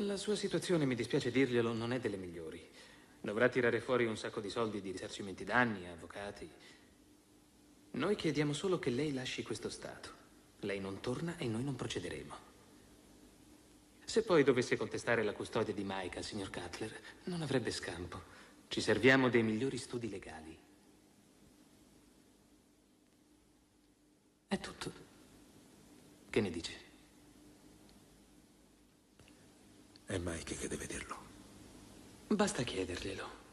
La sua situazione, mi dispiace dirglielo, non è delle migliori. Dovrà tirare fuori un sacco di soldi di risarcimenti danni, avvocati. Noi chiediamo solo che lei lasci questo Stato. Lei non torna e noi non procederemo. Se poi dovesse contestare la custodia di Mike signor Cutler, non avrebbe scampo. Ci serviamo dei migliori studi legali. È tutto. Che ne dice? È Mike che deve dirlo. Basta chiederglielo.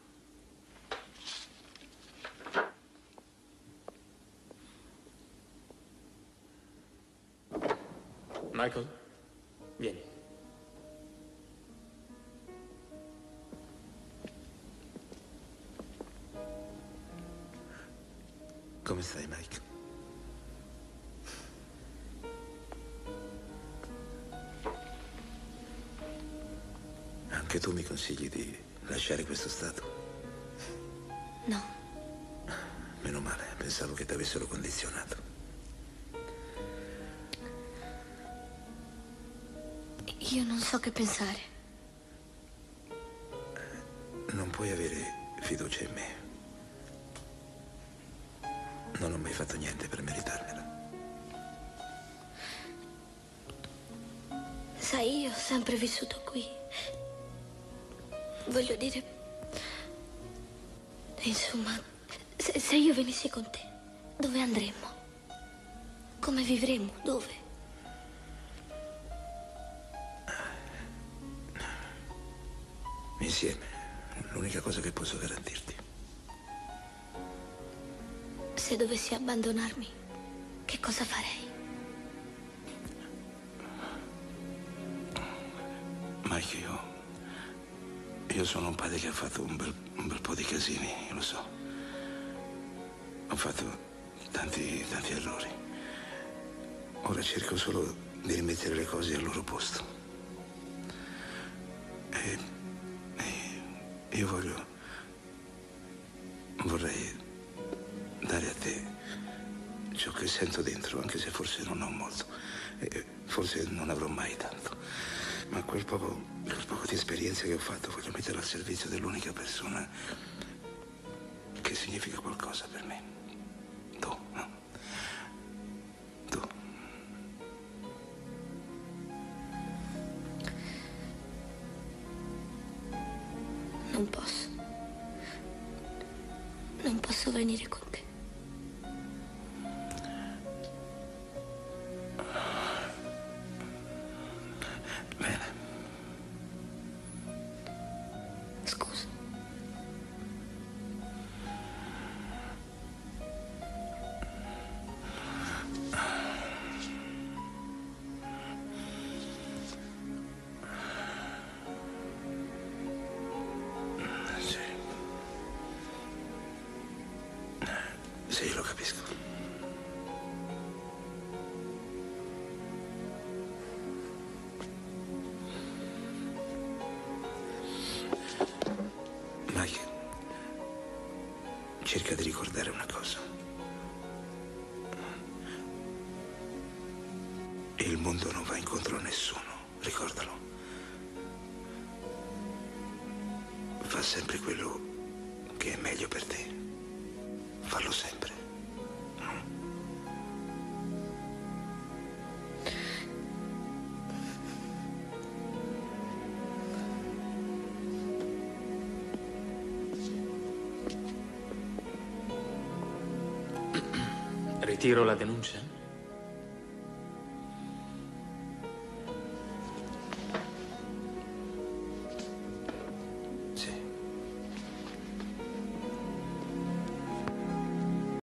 Michael, vieni. Come stai, Mike? Anche tu mi consigli di lasciare questo stato? No, Meno male, pensavo che ti avessero condizionato. io non so che pensare. Non puoi avere fiducia in me. Non ho mai fatto niente per meritarmela. Sai, io ho sempre vissuto qui. Voglio dire... Insomma, se, se io venissi con te, dove andremmo? Come vivremmo? Dove? Insieme. L'unica cosa che posso garantirti. Se dovessi abbandonarmi, che cosa farei? Mike, io... Io sono un padre che ha fatto un bel, un bel po' di casini, lo so. Ho fatto tanti, tanti errori. Ora cerco solo di rimettere le cose al loro posto. E, e io voglio... Vorrei dare a te ciò che sento dentro, anche se forse non ho molto. E forse non avrò mai tanto. Ma quel poco, quel poco di esperienza che ho fatto voglio metterlo al servizio dell'unica persona che significa qualcosa per me. Tu, no? Tu. Non posso. Non posso venire con te. Excusa. Cerca di ricordare una cosa. Il mondo non va incontro a nessuno, ricordalo. Fa sempre quello che è meglio per te. Fallo sempre. Ritiro la denuncia?